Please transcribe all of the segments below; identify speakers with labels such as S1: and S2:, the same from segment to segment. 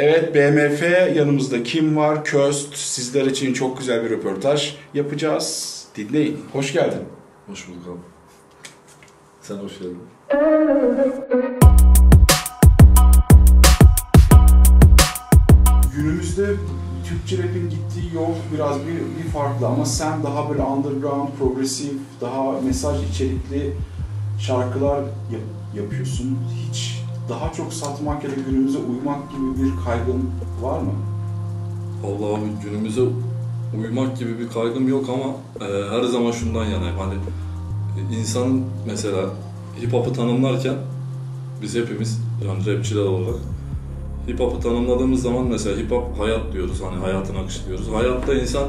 S1: Evet BMF yanımızda kim var? Köst sizler için çok güzel bir röportaj yapacağız. Dinleyin. Hoş geldin.
S2: Hoş bulduk abi. Sen hoş geldin.
S1: Günümüzde Türkçe rap'in gittiği yol biraz bir, bir farklı ama sen daha böyle underground, progresif, daha mesaj içerikli şarkılar yap- yapıyorsun. Hiç daha çok satmak ya da günümüze uymak gibi bir kaygın var mı?
S2: Vallahi abi günümüze uymak gibi bir kaygım yok ama e, her zaman şundan yanayım. Hani e, insan mesela hip hop'u tanımlarken biz hepimiz yani rapçiler olarak hip hop'u tanımladığımız zaman mesela hip hop hayat diyoruz. Hani hayatın akışı diyoruz. Hayatta insan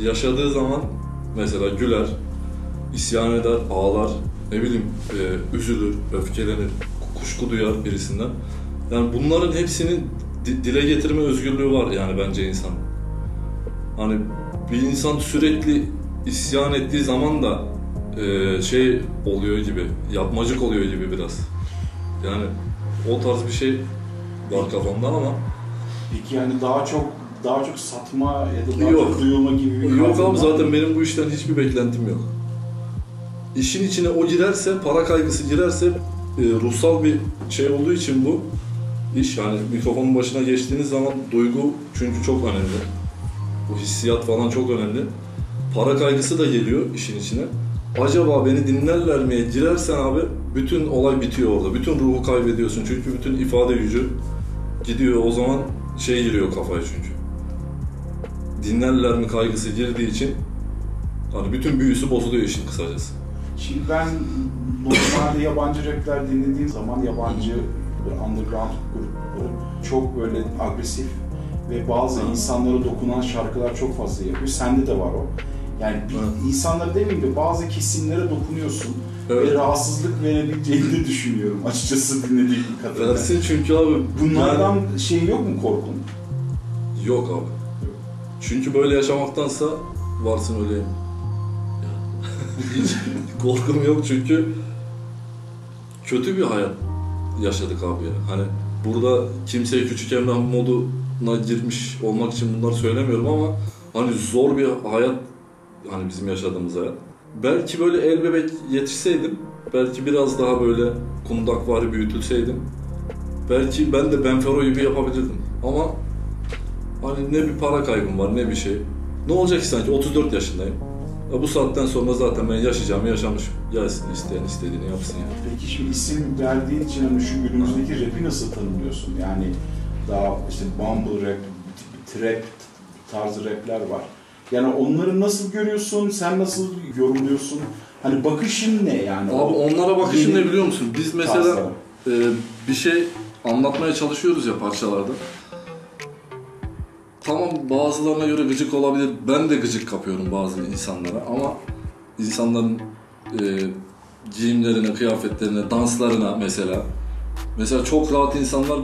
S2: yaşadığı zaman mesela güler, isyan eder, ağlar, ne bileyim e, üzülür, öfkelenir, kuşku duyar birisinden. Yani bunların hepsinin di- dile getirme özgürlüğü var yani bence insan. Hani bir insan sürekli isyan ettiği zaman da e, şey oluyor gibi, yapmacık oluyor gibi biraz. Yani o tarz bir şey var kafamda ama
S1: Peki yani daha çok daha çok satma ya da daha
S2: Yok.
S1: çok duyulma gibi bir
S2: yok abi zaten benim bu işten hiçbir beklentim yok. İşin içine o girerse, para kaygısı girerse ruhsal bir şey olduğu için bu iş yani mikrofonun başına geçtiğiniz zaman duygu çünkü çok önemli. Bu hissiyat falan çok önemli. Para kaygısı da geliyor işin içine. Acaba beni dinlerler miye girersen abi bütün olay bitiyor orada. Bütün ruhu kaybediyorsun çünkü bütün ifade gücü gidiyor. O zaman şey giriyor kafaya çünkü. Dinlerler mi kaygısı girdiği için hani bütün büyüsü bozuluyor işin kısacası.
S1: Şimdi ben normalde yabancı rapler dinlediğim zaman yabancı underground grupları çok böyle agresif ve bazı insanlara dokunan şarkılar çok fazla yapıyor. Sende de var o. Yani bir
S2: Evet.
S1: insanlara demeyeyim de bazı kesimlere dokunuyorsun
S2: Evet.
S1: ve rahatsızlık verebileceğini düşünüyorum açıkçası dinlediğim kadarıyla.
S2: Versin çünkü abi
S1: Bunlardan
S2: yani-
S1: şey yok mu korkun?
S2: Yok abi. Çünkü böyle yaşamaktansa varsın öleyim. Hiç korkum yok çünkü kötü bir hayat yaşadık abi ya. Hani burada kimseye küçük Emrah moduna girmiş olmak için bunları söylemiyorum ama hani zor bir hayat hani bizim yaşadığımız hayat. Belki böyle el bebek yetişseydim, belki biraz daha böyle kundakvari büyütülseydim, belki ben de Benfero gibi yapabilirdim. Ama Hani ne bir para kaybım var ne bir şey. Ne olacak ki sanki 34 yaşındayım. Ya bu saatten sonra zaten ben yaşayacağımı yaşamışım. Gelsin isteyen istediğini yapsın yani.
S1: Peki şimdi isim verdiğin için hani şu günümüzdeki rapi nasıl tanımlıyorsun? Yani daha işte mumble rap, trap tarzı rapler var. Yani onları nasıl görüyorsun? Sen nasıl yorumluyorsun? Hani bakışın ne yani?
S2: Abi onlara bakışın ne biliyor musun? Biz mesela e, bir şey anlatmaya çalışıyoruz ya parçalarda. Tamam bazılarına göre gıcık olabilir. Ben de gıcık kapıyorum bazı insanlara ama insanların e, giyimlerine, kıyafetlerine, danslarına mesela. Mesela çok rahat insanlar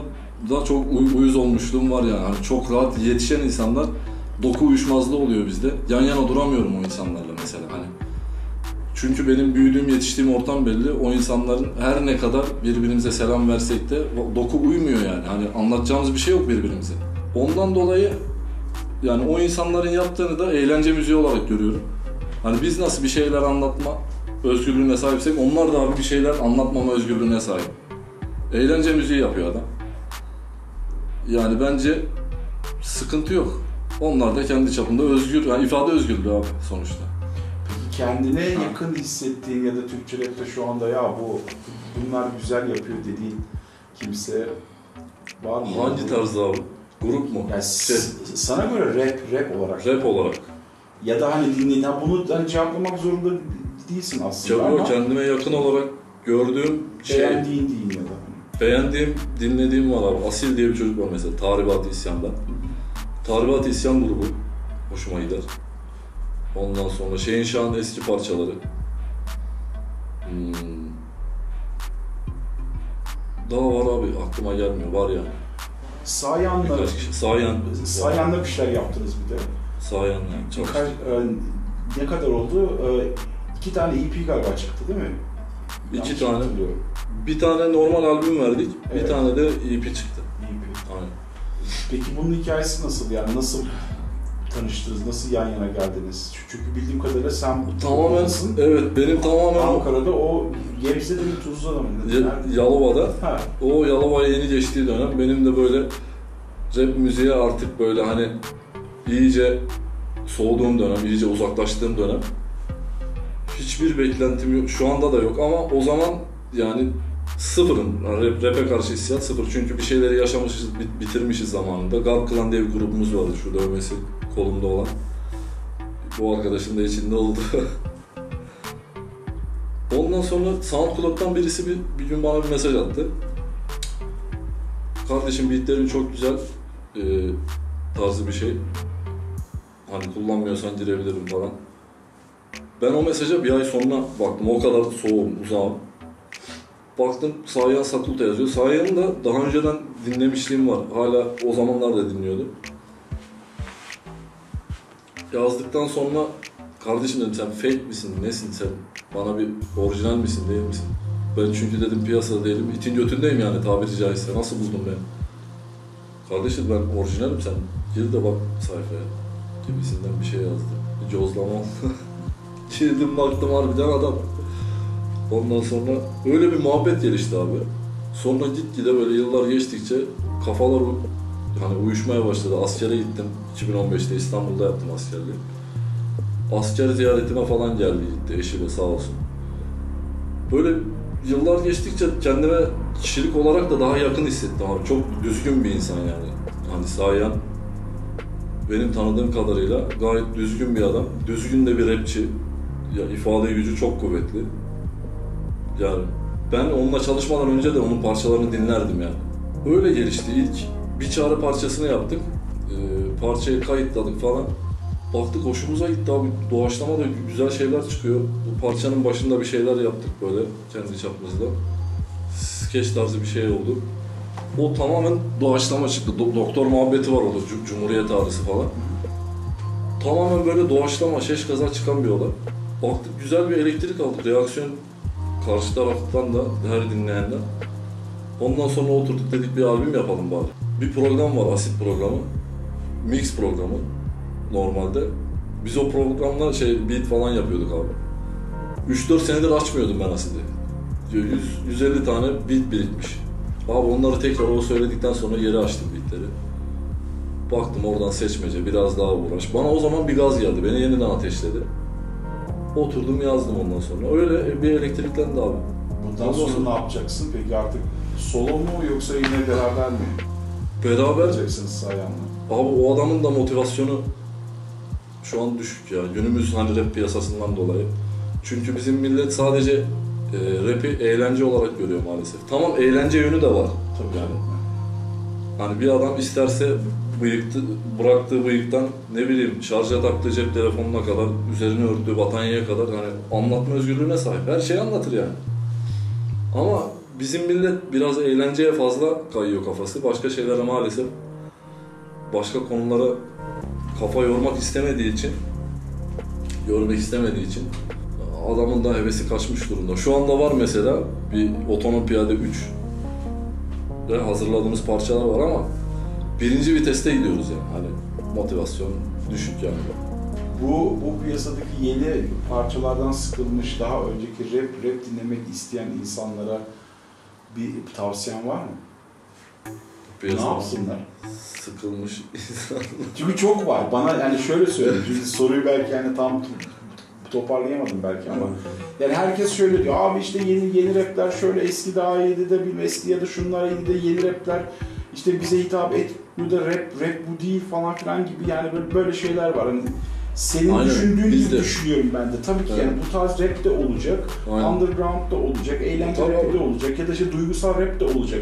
S2: da çok uy- uyuz olmuşluğum var yani. Hani çok rahat yetişen insanlar doku uyuşmazlığı oluyor bizde. Yan yana duramıyorum o insanlarla mesela hani. Çünkü benim büyüdüğüm, yetiştiğim ortam belli. O insanların her ne kadar birbirimize selam versek de doku uymuyor yani. Hani anlatacağımız bir şey yok birbirimize. Ondan dolayı yani o insanların yaptığını da eğlence müziği olarak görüyorum. Hani biz nasıl bir şeyler anlatma özgürlüğüne sahipsek onlar da abi bir şeyler anlatmama özgürlüğüne sahip. Eğlence müziği yapıyor adam. Yani bence sıkıntı yok. Onlar da kendi çapında özgür, yani ifade özgürlüğü abi sonuçta.
S1: Peki kendine yakın hissettiğin ya da Türkçe rapte şu anda ya bu bunlar güzel yapıyor dediğin kimse var mı?
S2: Hangi tarzda abi? Grup mu?
S1: Yani
S2: Şey,
S1: s- sana göre rap, rap olarak
S2: rap olarak.
S1: ya da hani dinleyin, ha bunu hani cevaplamak zorunda değilsin aslında
S2: Çabuk
S1: ama
S2: kendime yakın olarak gördüğüm şey,
S1: beğendiğin değil ya da.
S2: beğendiğim, dinlediğim var abi. Asil diye bir çocuk var mesela, Tahribat İsyan'da. Tahribat İsyan grubu hoşuma gider. Ondan sonra Şeyin Şah'ın eski parçaları. Hmm. Daha var abi, aklıma gelmiyor. Var yani.
S1: Sayan'la
S2: Birkaç kişi. Sayan.
S1: Sayan'la bir şeyler yaptınız bir de.
S2: Sayan yani. Çok.
S1: Birkaç, e, ne kadar oldu? E, iki tane EP galiba çıktı değil mi?
S2: İki
S1: Yanlış
S2: tane. Bir tane normal albüm verdik,
S1: Evet.
S2: bir tane de EP çıktı.
S1: EP.
S2: Aynen.
S1: Peki bunun hikayesi nasıl yani nasıl tanıştınız, nasıl yan yana geldiniz? Çünkü bildiğim kadarıyla sen
S2: Tamamen,
S1: buradasın.
S2: evet benim tamamen
S1: Ankara'da o Gebze'de mi Tuzla'da mı? Nerede?
S2: Yalova'da
S1: Ha,
S2: O Yalova'ya yeni geçtiği dönem benim de böyle rap müziğe artık böyle hani iyice soğuduğum dönem, iyice uzaklaştığım dönem. Hiçbir beklentim yok. Şu anda da yok ama o zaman yani sıfırım. Yani rap, rap'e karşı hissiyat sıfır. Çünkü bir şeyleri yaşamışız, bit- bitirmişiz zamanında. Galp Clan diye bir grubumuz vardı şu dövmesi kolumda olan. Bu arkadaşım da içinde oldu. Ondan sonra SoundCloud'dan birisi bir, bir gün bana bir mesaj attı. Kardeşim beatlerin çok güzel e, tarzı bir şey. Hani kullanmıyorsan girebilirim falan. Ben o mesaja bir ay sonra baktım. O kadar soğuğum, uzağım. Baktım Sayan Sakulta yazıyor. Sayan'ı da daha önceden dinlemişliğim var. Hala o zamanlar da dinliyordum. Yazdıktan sonra kardeşim dedim sen fake misin, nesin sen? Bana bir orijinal misin, değil misin? Ben çünkü dedim piyasada değilim. İtin götündeyim yani tabiri caizse. Nasıl buldun beni? Kardeşim ben orijinalim sen. Gir de bak sayfaya. Gibisinden bir şey yazdı. Cozlama. Girdim baktım harbiden adam. Ondan sonra öyle bir muhabbet gelişti abi. Sonra gitgide böyle yıllar geçtikçe kafalar hani uyuşmaya başladı. Askere gittim. 2015'te İstanbul'da yaptım askerliği. Asker ziyaretime falan geldi gitti eşiyle sağ olsun. Böyle yıllar geçtikçe kendime kişilik olarak da daha yakın hissettim abi. Çok düzgün bir insan yani. Hani Sayan benim tanıdığım kadarıyla gayet düzgün bir adam. Düzgün de bir rapçi. Ya ifade gücü çok kuvvetli. Yani ben onunla çalışmadan önce de onun parçalarını dinlerdim yani. Öyle gelişti ilk. Bir çağrı parçasını yaptık. Ee, parçayı kayıtladık falan. Baktık hoşumuza gitti abi. Doğaçlama da güzel şeyler çıkıyor. Bu parçanın başında bir şeyler yaptık böyle kendi çapımızda. Skeç tarzı bir şey oldu. O tamamen doğaçlama çıktı. Do- doktor muhabbeti var orada. Cum- Cumhuriyet ağrısı falan. Tamamen böyle doğaçlama, şeş kaza çıkan bir olay. Baktık güzel bir elektrik aldık. Reaksiyon karşı taraftan da her dinleyenden. Ondan sonra oturduk dedik bir albüm yapalım bari. Bir program var, asit programı. Mix programı normalde. Biz o programla şey beat falan yapıyorduk abi. 3-4 senedir açmıyordum ben asidi. 100, 150 tane beat birikmiş. Abi onları tekrar o söyledikten sonra geri açtım beatleri. Baktım oradan seçmece, biraz daha uğraş. Bana o zaman bir gaz geldi, beni yeniden ateşledi. Oturdum yazdım ondan sonra. Öyle bir elektriklendi abi.
S1: bundan sonra- ne yapacaksın? Peki artık solo mu yoksa yine beraber mi
S2: Beraber
S1: yapacaksınız Sayan'la?
S2: Abi o adamın da motivasyonu şu an düşük ya. Günümüz hani rap piyasasından dolayı. Çünkü bizim millet sadece e, rap'i eğlence olarak görüyor maalesef. Tamam eğlence yönü de var.
S1: Tabii
S2: Yani. Hani bir adam isterse bıyıktı, bıraktığı bıyıktan ne bileyim şarja taktığı cep telefonuna kadar, üzerini örttüğü batanyaya kadar hani anlatma özgürlüğüne sahip. Her şeyi anlatır yani. Ama bizim millet biraz eğlenceye fazla kayıyor kafası. Başka şeylere maalesef başka konulara kafa yormak istemediği için görmek istemediği için adamın da hevesi kaçmış durumda. Şu anda var mesela bir otonom piyade 3 ve hazırladığımız parçalar var ama birinci viteste gidiyoruz yani. Hani motivasyon düşük yani.
S1: Bu, bu piyasadaki yeni parçalardan sıkılmış, daha önceki rap, rap dinlemek isteyen insanlara bir tavsiyen var mı? Ne
S2: Piyasada
S1: yapsınlar?
S2: Sıkılmış insan.
S1: Çünkü çok var. Bana yani şöyle söyleyeyim. Çünkü soruyu belki hani tam to- toparlayamadım belki ama yani herkes şöyle diyor. Abi işte yeni yeni rapler şöyle eski daha iyiydi de bir eski ya da şunlar iyiydi de yeni rapler işte bize hitap etmiyor da rap rap bu değil falan filan gibi yani böyle, böyle şeyler var. Hani senin
S2: Aynen,
S1: düşündüğün
S2: biz
S1: gibi
S2: de.
S1: düşünüyorum ben de. Tabii ki
S2: Evet.
S1: yani bu tarz rap de olacak.
S2: Aynen.
S1: Underground da olacak, eğlence
S2: Tabii
S1: rap de olacak ya da işte duygusal rap de olacak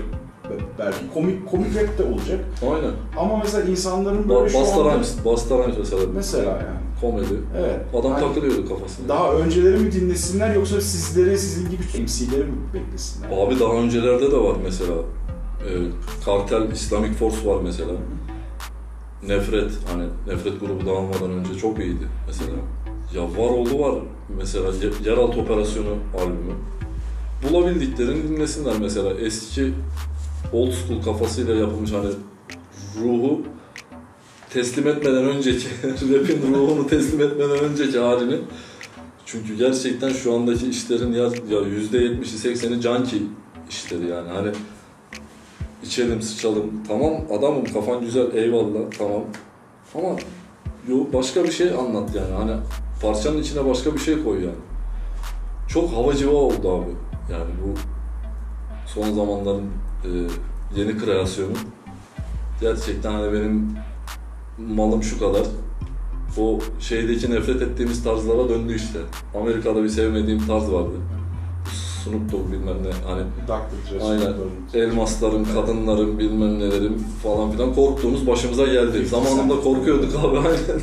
S1: belki komik komik rap de olacak.
S2: Aynen.
S1: Ama mesela insanların böyle
S2: Ba-
S1: şu
S2: Basta
S1: anda
S2: Rhymes, Basta Rhymes mesela.
S1: mesela yani.
S2: Komedi.
S1: Evet.
S2: Adam
S1: Hani
S2: takılıyordu kafasına.
S1: Daha önceleri mi dinlesinler yoksa sizleri sizin gibi MC'leri mi beklesinler?
S2: Abi daha öncelerde de var mesela. Ee, Kartel Islamic Force var mesela. Nefret hani Nefret grubu dağılmadan önce çok iyiydi mesela. Ya Varoğlu var mesela Ye- Yeraltı Operasyonu albümü. Bulabildiklerini dinlesinler mesela. Eski old school kafasıyla yapılmış hani ruhu teslim etmeden önceki, rap'in ruhunu teslim etmeden önceki halini çünkü gerçekten şu andaki işlerin ya ya %70'i 80'i canki işleri yani hani içelim sıçalım tamam adamım kafan güzel eyvallah tamam ama yo başka bir şey anlat yani hani parçanın içine başka bir şey koy yani. Çok hava civa oldu abi. Yani bu son zamanların e, yeni kreasyonu. Gerçekten hani benim malım şu kadar. O şeydeki nefret ettiğimiz tarzlara döndü işte. Amerika'da bir sevmediğim tarz vardı. Snoop Dogg bilmem ne hani
S1: Dr.
S2: Aynen. Elmasların, kadınların bilmem nelerin falan filan korktuğumuz başımıza geldi. Zamanında korkuyorduk abi aynen.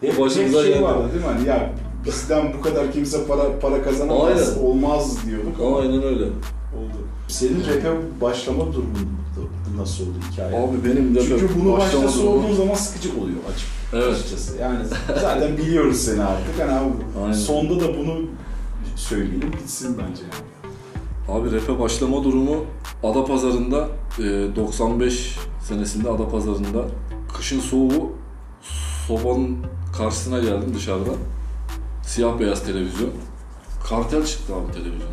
S1: Hep,
S2: başımıza
S1: hep şey
S2: geldi.
S1: vardı değil mi? Hani ya bizden bu kadar kimse para para kazanamaz,
S2: Aynen.
S1: olmaz diyorduk ama
S2: Aynen öyle.
S1: oldu. Senin rap'e başlama durumun nasıl oldu hikaye?
S2: Abi benim de
S1: Çünkü bunu
S2: durumu-
S1: sorduğun zaman sıkıcı oluyor açık,
S2: Evet.
S1: açıkçası. Yani zaten biliyoruz seni artık. Yani abi, sonda da bunu söyleyelim bitsin bence yani.
S2: Abi rap'e başlama durumu Adapazarı'nda e, 95 senesinde Adapazarı'nda kışın soğuğu sobanın karşısına geldim dışarıda. Siyah beyaz televizyon. Kartel çıktı abi televizyon.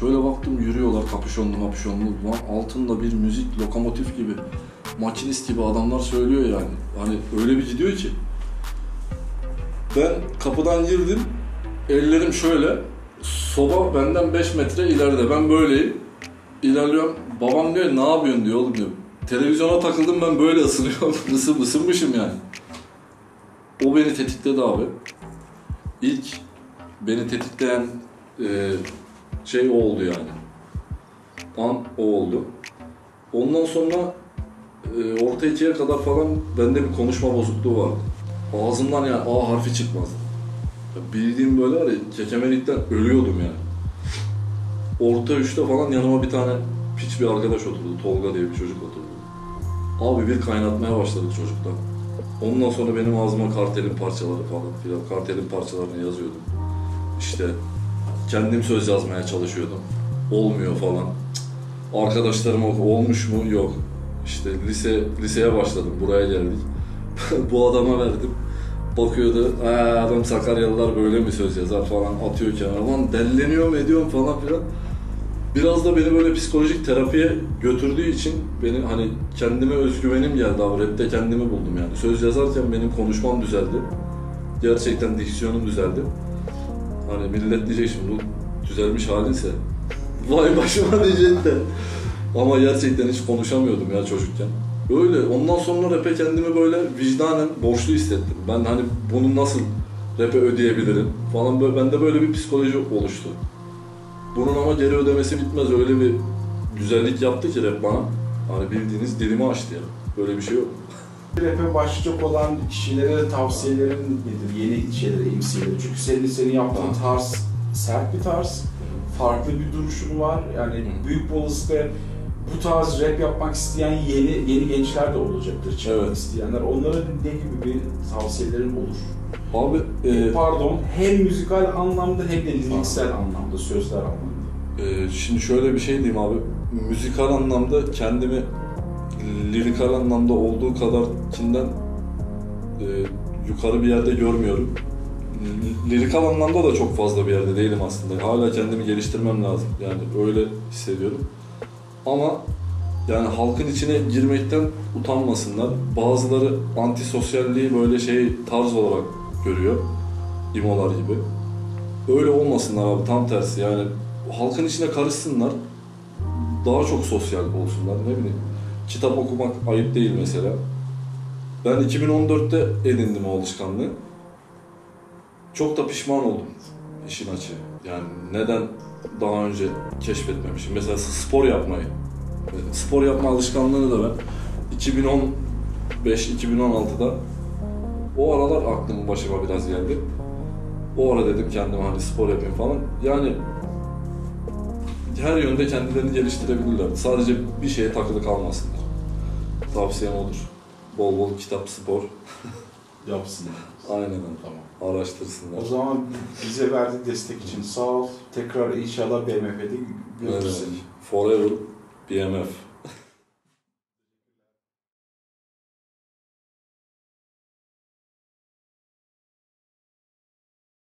S2: Şöyle baktım yürüyorlar kapüşonlu mapüşonlu. Lan altında bir müzik lokomotif gibi makinist gibi adamlar söylüyor yani. Hani öyle bir gidiyor ki. Ben kapıdan girdim. Ellerim şöyle. Soba benden 5 metre ileride. Ben böyleyim. İlerliyorum. Babam diyor ne yapıyorsun diyor oğlum diyor. Televizyona takıldım ben böyle ısınıyorum. Isın, ısınmışım yani. O beni tetikledi abi. İlk beni tetikleyen e, şey o oldu yani. An o oldu. Ondan sonra e, orta ikiye kadar falan bende bir konuşma bozukluğu vardı. Ağzımdan yani A harfi çıkmazdı. Bildiğim böyle var ya kekemelikten ölüyordum yani. Orta üçte falan yanıma bir tane piç bir arkadaş oturdu. Tolga diye bir çocuk oturdu. Abi bir kaynatmaya başladık çocuktan. Ondan sonra benim ağzıma kartelin parçaları falan filan. Kartelin parçalarını yazıyordum. İşte kendim söz yazmaya çalışıyordum. Olmuyor falan. Arkadaşlarım olmuş mu? Yok. İşte lise liseye başladım. Buraya geldik. Bu adama verdim. Bakıyordu. Adam Sakaryalılar böyle mi söz yazar falan atıyor kenara. Lan delleniyorum ediyorum falan filan. Biraz da beni böyle psikolojik terapiye götürdüğü için beni hani kendime özgüvenim geldi abi. Rap'te kendimi buldum yani. Söz yazarken benim konuşmam düzeldi. Gerçekten diksiyonum düzeldi. Hani millet diyecek şimdi bu düzelmiş halinse vay başıma diyecek de. Ama gerçekten hiç konuşamıyordum ya çocukken. Öyle. Ondan sonra rap'e kendimi böyle vicdanen borçlu hissettim. Ben hani bunu nasıl rap'e ödeyebilirim falan böyle bende böyle bir psikoloji oluştu. Bunun ama geri ödemesi bitmez. Öyle bir güzellik yaptı ki rap bana. Hani bildiğiniz dilimi açtı ya. Böyle bir şey yok.
S1: Rap'e başlayacak olan kişilere tavsiyelerin nedir? Yeni şeylere, MC'lere. Çünkü senin, senin yaptığın tarz sert bir tarz. Farklı bir duruşun var. Yani büyük olasılıkla bu tarz rap yapmak isteyen yeni yeni gençler de olacaktır. Çıkmak
S2: Evet.
S1: isteyenler. Onlara ne gibi bir tavsiyelerin olur?
S2: Abi e,
S1: Pardon, hem müzikal anlamda hem de liriksel anlamda, sözler anlamda.
S2: Ee, şimdi şöyle bir şey diyeyim abi. Müzikal anlamda kendimi lirikal anlamda olduğu kadarkinden e, yukarı bir yerde görmüyorum. Lirikal anlamda da çok fazla bir yerde değilim aslında. Hala kendimi geliştirmem lazım. Yani öyle hissediyorum. Ama yani halkın içine girmekten utanmasınlar. Bazıları antisosyalliği böyle şey tarz olarak görüyor. İmolar gibi. Öyle olmasınlar abi tam tersi yani halkın içine karışsınlar. Daha çok sosyal olsunlar ne bileyim. Kitap okumak ayıp değil mesela. Ben 2014'te edindim o alışkanlığı. Çok da pişman oldum işin açığı. Yani neden daha önce keşfetmemişim. Mesela spor yapmayı. Spor yapma alışkanlığını da ben 2015-2016'da o aralar aklımın başıma biraz geldi. O ara dedim kendime hani spor yapayım falan. Yani her yönde kendilerini geliştirebilirler. Sadece bir şeye takılı kalmasınlar. Tavsiyem olur. Bol bol kitap, spor.
S1: Yapsınlar.
S2: Aynen öyle.
S1: Tamam.
S2: Araştırsınlar.
S1: O zaman bize verdiği destek için sağ ol. Tekrar inşallah BMF'de görürüz
S2: Evet. Forever BMF.